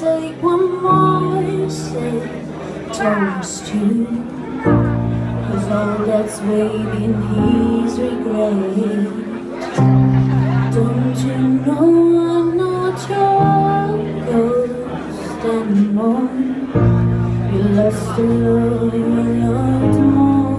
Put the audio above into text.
Take one more all that's waiting regret Don't you know not your ghost anymore You lost the love, you lost more